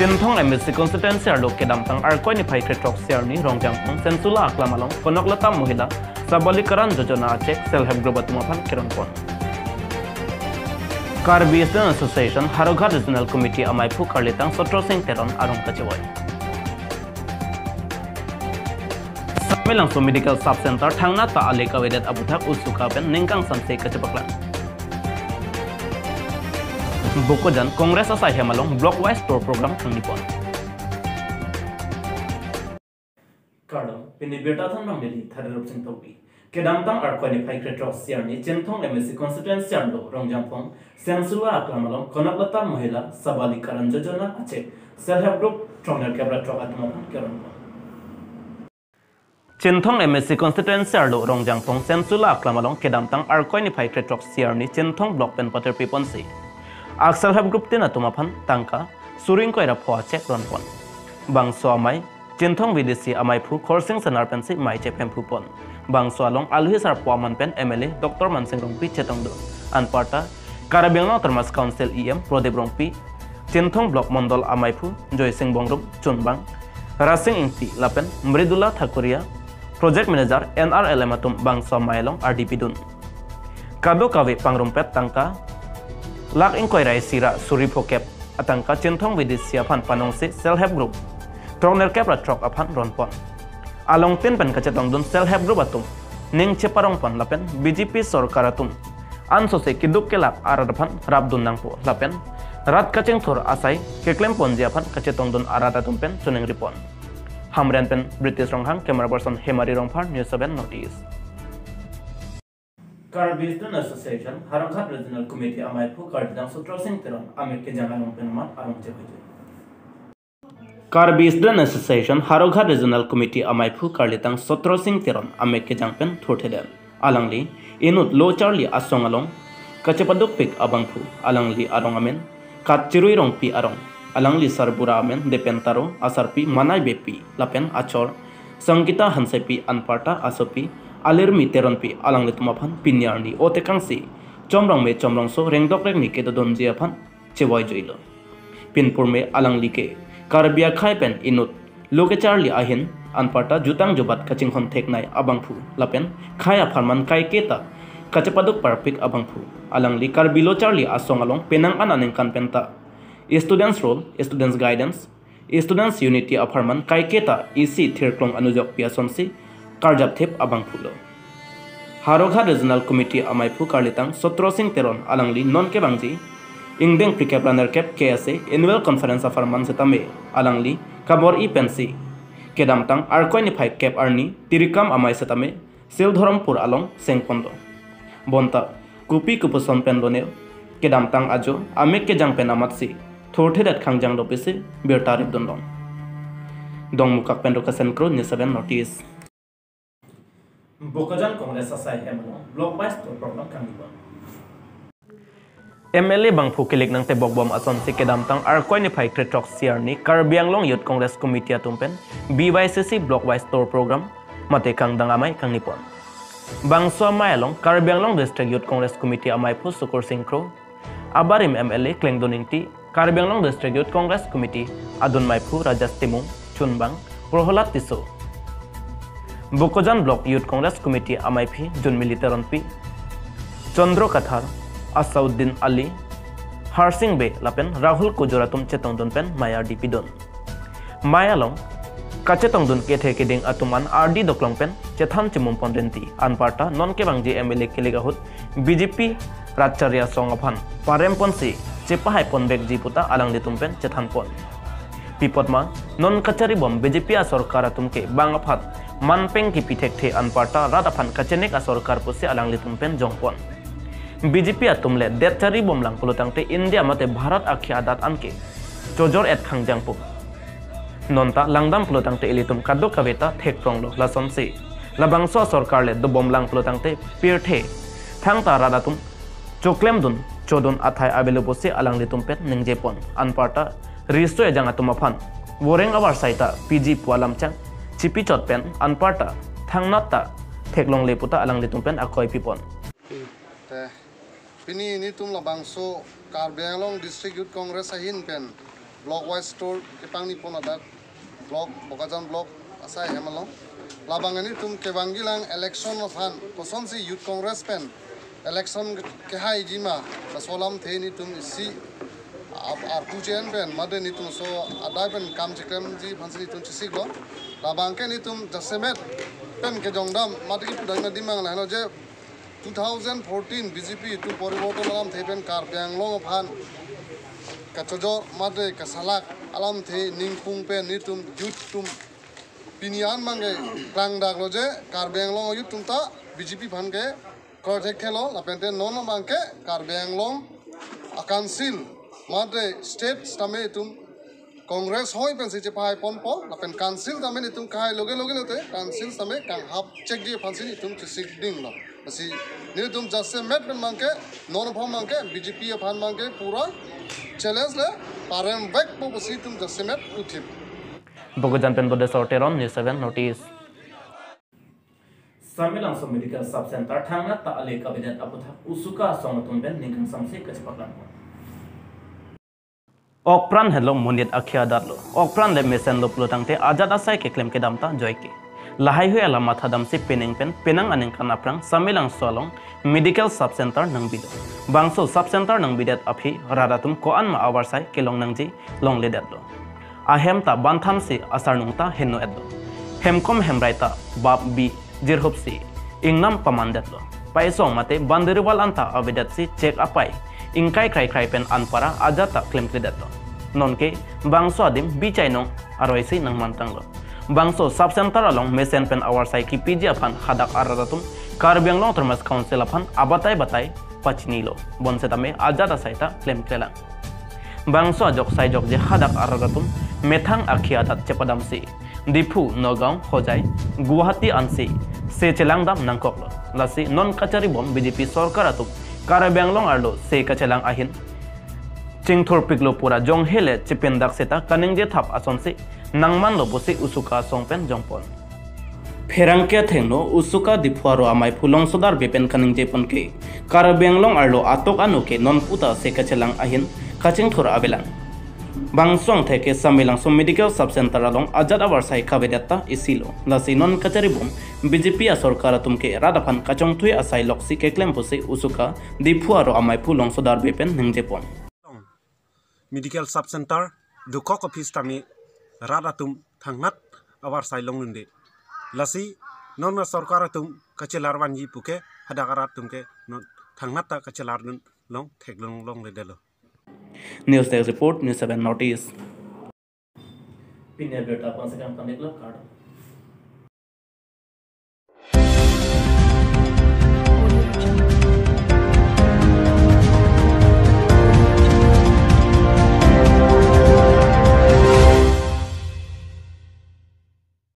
Sintong thong mc constituency ar lok kedam tang ar koini phai kre tok share ni rong jang phong sensula aklam along konok lata mohila sabalikaran jojona ache self help group atuma phan kiran pon karbi asan association haroga regional committee amai phu karle tang sotro sing teron arong kache Samilang medical sub center thangna ta alika wedet abuthak usuka ben ningkang samse Kachepaklan. Bukodan, Kongres Asai Hemalong, Block Wise Tour Program ng Nipon. Kadang, pinibitatan ng mili, tharirap ching tawbi. Kedamtang arko ni pai kretro siyar ni chintong MSC Constituent siyar lo rong jampong, siyansuwa akramalong konaklata mohila sabali karanja jana ache, self-help group tronger kebra trokatmokan kerongpong. Chinthong M S C constituency আৰু ৰংজাংফং চেঞ্চুলা আক্ৰামালং কেদামটাং আৰ কইনিফাই ট্ৰেট্ৰক চিয়াৰনি Chinthong block পেনপাটৰ পিপঞ্চি si. Axel have group tin atumapan tangka suring ko era pho check ron pon bang so amai chinthong vidisi amai phu khorsing sanar pen si mai che pem phu pon bang so along alhi sar po man pen mla dr mansing rong pi chetong do an parta karabiang termas council em prodeb rong pi chinthong block mondol amai phu joy sing bongrum chunbang rasing ingti lapen mridula thakuria project manager nrlm atum bang so mailong rdp dun kado kawe pangrumpet tangka ลักอิงคอยไรสิระสุริโพเก็บอตังกาเจนท่องวิดิเสียพันปานองสิเซลเฮปกรุ๊ปตรงเนรเก็บระทรอกอพันรอนปอนอาลงเต้นเป็นกระจตองดนเซลเฮปกรุ๊ปตุมนิ่งเชปารองปอนละเป็นบีจีพีสอร์การตุมอันสุเสกิดุกเกลับอาราดพันรับดุนนังปูละเป็นรัฐกระเจงถอดอาศัยเกลมปอนเจียพันกระจตองดนอาราดตุมเป็นสุนิงริปอนฮัมเรนเป็นบริติสรองหังเคมาราบอร์สันเฮมารีรองพันนิวเซเว่นนอร์ส Carbizdun Association Haranghat Regional Committee amai phu karlitang sutro sing teron amek ke jangpen thotheden alangli inut lo charli asong along kacepaduk pik abang phu alangli arong amen kat cirui rong pi arong alangli sarbura amen depentaro asarpi manai bepi lapen achor sangkita hansepi anparta asopi alir mi teron pi alang le tuma alir mi teron pi alang le tumapan pinyar ni o te kang si chomrong me chomrong so reng dok reng ni ke do pan che wai jo ilo pin pur me alang li ke karbia khai pen inut loke charli ahin an parta jutang jobat kaching hon thek nai abang phu lapen khai a phalman kai ke ta kache paduk parpik abang phu alang li karbilo charli asong along penang anan en kan pen ta students role students guidance students unity of harman kai keta ec thirklong anujok piasonsi कार्जाथेप अबांगुलो हारोघा regional committee अमायफू कार्लितांग सत्रो सिंह तेरन आलंगली नन के बांगजी इंगडेंग क्रिकेट प्लानर कैप के एस ए एनुअल कॉन्फ्रेंस ऑफ़ अरमान सितम आलंगली कबोर ई पेंसी केदामतांग आरकोइन फाइव कैप आर्नी तिरिकाम अमाय सितमे सिलधरमपुर आलंग सेंगपंद बंता कुपी कुपुसम पेंदोने केदामतांग आजो अमेक के जंग पेनामासी थोरथे दत खांगजांग लोपिसे बेरतारिब दोंदों दोंग मुकाक पेंदो कसनक्रो ने सेवन नोटिस বকজান কংগ্ৰেছ আছে এম এল ব্লক ৱাইজ তৎপৰ কামিব এম এল এ বাংফু কিলিক নাংতে বকবম আসন চিকে দামতং আর কইনিফাই ক্রেটক সিয়ারনি কার্বিয়াংলং ইয়ুথ কংগ্রেস কমিটিয়া তুমপেন B Y C C block wise তোর প্রোগ্রাম মাতে কাং দাং আমাই কাং নিপন বাংসো আমাই Along Karbi Anglong district youth congress committee আমাই ফু সুকুর সিং ক্রো আবার এম এল এ ক্লেং দোনিংটি Karbi Anglong district youth congress committee আদুন মাইফু রাজাস তিমু চুনবাং প্রহ্লাদ টিসো বুকজান ব্লক ইউথ কংগ্রেস কমিটি আমাইফি জুনমিলি তেরনপি চন্দ্র কাথার, আসাউদ্দিন আলী। হারসিং বে লাপেন, রাহুল কুজোরাতুম চেতং দুনপেন ডিপি দুন। মায়ালং কাচেতং দুন কেথে কেডিং আতুমান আর ডি দকলং পেন, চেথান চিমুম পন্ডেন্তি আনপার্টা নন কে বাংজি এমএলএ কেলিগাহুত বিজেপি রাজ্চারিয়া সংগঠন পারেমপনসি চেপাহাইপন বেগ জিপুতা আলাং দিতুম চেথান পন। विपद मा नन कचारी बम बीजेपी आ सरकार तुमके बांग फात की पिथे थे अनपाटा राधा फान का सरकार पसे अलांगली तुमपेन जोंपोन बीजेपी आ तुमले देतचारी बम लांगपुलो तांगते इंडिया मते भारत आखी आदात अनके चोजोर एत खांग जांगपो नंता लांगदाम पुलो तांगते इली तुम कादो कवेता थेक प्रोंग लो लसम लबांगसो सरकार ले दो बम लांग पुलो तांगते पेर थे थांगता राधा तुम चोक्लेम दुन चोदुन आथाय अवेलेबल से अलांगली तुमपेन निंगजेपोन अनपाटा pet ningjepon anparta risto ejang atumaphan woreng awar saita PG pualam chang. Chipi chot pen anparta thangnat ta theklong le puta alang le tum pen akoi pipon pini ni tum la bangso. Karbenglong district youth congress ahin pen. Block wise store kepang ni pon adak block bokajan block asai hemalong labangani tum kebangilang election of han. Si youth congress pen. Election ke hai jima. Kasolam the ni tum si ᱟᱨᱠᱩᱡᱮᱱ ᱵᱮᱱ so ᱱᱤᱛᱩᱢ ᱥᱚ ᱟᱫᱟᱭ ᱵᱮᱱ ᱠᱟᱢ ᱪᱤᱠᱨᱮᱢ ᱡᱤ ᱯᱷᱟᱱᱥᱤ ᱱᱤᱛᱩᱢ ᱪᱤᱥᱤ ᱜᱚ ᱞᱟᱵᱟᱝᱠᱮ ᱱᱤᱛᱩᱢ ᱡᱟᱥᱮᱢᱮᱫ PAN ᱠᱮ ᱡᱚᱝᱫᱟᱢ ᱢᱟᱫᱤᱠᱤ ᱯᱩᱰᱟᱝ dimang ᱢᱟᱝ ᱞᱟᱦᱱᱚ ᱡᱮ 2014 BJP tu poriboton alam thei pen kar benglong phan kachojor madre kasalak alam thei ningpung pen nitum jut tum pinian mange klang daglo je kar benglong yut tum ta BJP phan ke kor thek khelo lapen te non mangke ke kar benglong akansil mante state stame itum Congress hoi pensi che pahai pon po lapen council tame itum kahai loge loge lote council tame kang hap check di phansi itum che sig ding lo asi ni itum jasse met pen mangke non phom mangke BJP phan mangke pura challenge le parem back po pasi itum jasse met uthip Bogojan pen bode sorteron news 7 notice सम्मेलन समिति का sub centre Thanga ताले cabinet अपुथा उसुका समतुन Ben निगम समसे कच पकड़ना अक्प्राण hello मनीत आखिया दादलो अक्प्राण ले mason लो प्लोटांगते आज़ाद आसाय केक्लेम के दामता जयके लहाय हुए अला माथा दामसे पेनिंग पेन पेनंग अनिंग खान अप्रां समिल स्वालों मेडिकल सब सेंटर नंग बिदो बांसो सब सेंटर नंग बिदेत अभी रारातुम को अन आवार साय के लोंग नंग जी लोंग ले देदलो आहेम ता बांथाम से असार नुंग ता हेनो एदलो हेमकम हेमराय ता बाप बी जिरहुप से इंगनाम पमान देदलो पैसों मते बंदरवाल अंता अवेदत से चेक अपाई anpara ajata claim kredat lo non ke bangso adim bichai nong aroi si nang mantang lo bangso sub center along mesen pen awar sai ki piji apan hadak aradatum karbiang long termas council apan abatai batai pachini lo bonse tame ajata saita claim krelang bangso ajok sai jok je hadak aradatum methang akhiadat cepadam si dipu nogam hojai guwahati ansi se celangdam nangkoklo lasi non kachari bom bjp atum karbiang long arlo se kachelang ahin chingthor piklo pura jong hele chipendak seta kaningje thap asonsi nangman lo bosi usuka songpen jongpon Ferangke thengno usuka dipuaro amai phulong sodar bepen kaningje ponke kar benglong arlo atok anuke non puta se kachelang ahin kaching thor abelang bangsong থেকে সামিলাং so medical sub centre Along Azad আবার সাই খাবে দেতা ইসিলো লাসি নন কাচারি broom BJP আ সরকার তুমকে রাদাফান কাচং থুই আসাই লক্সি কেক্লেম পসে উসুকা দিফু আরো আমাই ফুলং সদার বেপেন হিংজেপন medical sub center dukok office tami radatum thangnat awar sailong nunde lasi nonna sarkar tum kachelar wanji puke hadakarat tumke non thangnat ta kachelar nun long theklong long le Delo News Desk Report, News 7 Notice. Pinabet upon second connect card.